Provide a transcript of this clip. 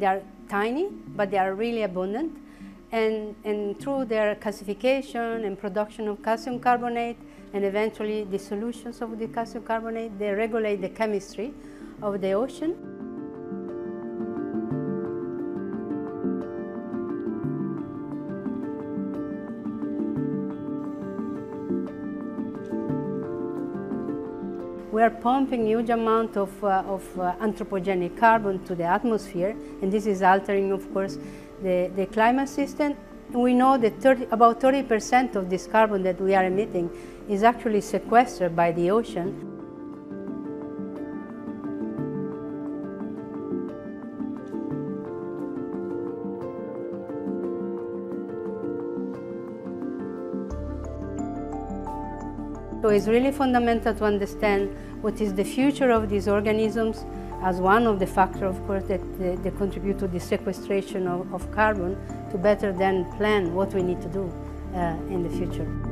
They are tiny, but they are really abundant. And, and through their calcification and production of calcium carbonate and eventually the solutions of the calcium carbonate, they regulate the chemistry of the ocean. We are pumping huge amount of, uh, of uh, anthropogenic carbon to the atmosphere, and this is altering, of course, the, the climate system. We know that 30, about 30% of this carbon that we are emitting is actually sequestered by the ocean. So it's really fundamental to understand what is the future of these organisms as one of the factors, of course, that they, they contribute to the sequestration of, of, carbon to better then plan what we need to do uh, in the future.